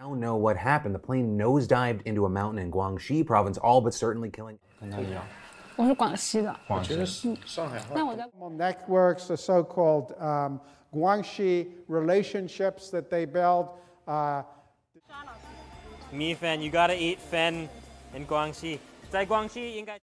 now know what happened. The plane nosedived into a mountain in Guangxi province, all but certainly killing. Mm. networks, the so-called um, guanxi relationships that they build. Uh, Mi Fen, you gotta eat fen in Guangxi. 在广西应该。